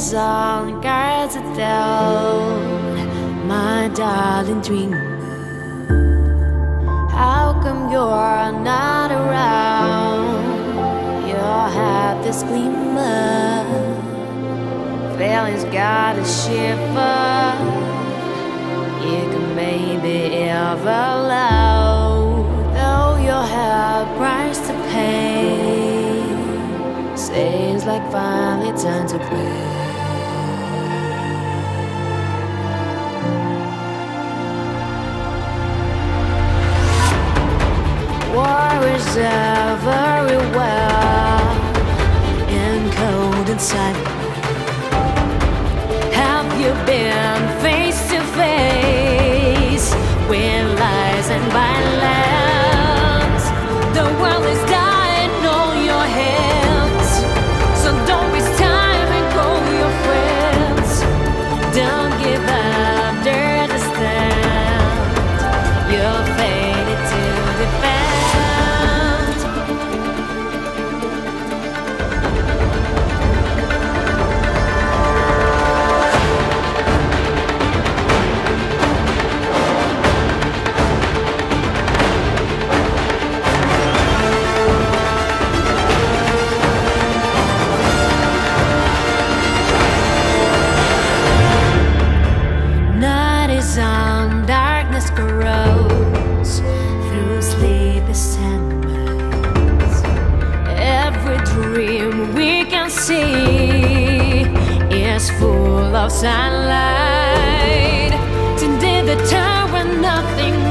is on guards down, my darling dream. How come you're not around? Your heart this glimmer, feelings got a shiver. You can maybe ever love, though your heart price to pay. Says like finally time to play. Everywhere in cold and. Have you been face to face with lies and violence? The world is dying on your hands, so don't waste time and call your friends. Don't give up. Of sunlight. Today the time when nothing